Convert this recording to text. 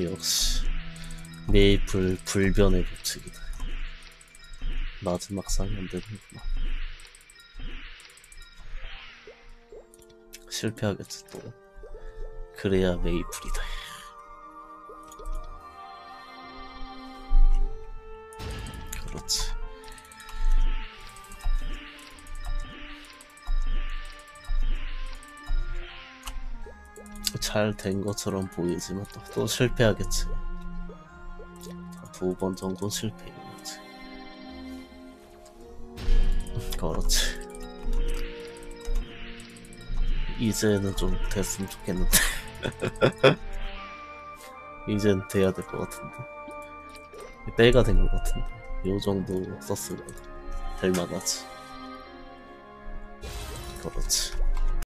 역시 메이플 불변의 법칙이다. 마지막 상이 안 되는구나. 실패하겠지 또. 그래야 메이플이다. 그렇지. 잘 된 것처럼 보이지만 또, 또 실패하겠지. 두 번 정도 실패인 거지. 그렇지. 이제는 좀 됐으면 좋겠는데. 이젠 돼야 될 것 같은데. 때가 된 것 같은데. 요 정도 썼으면 될 만하지. 그렇지.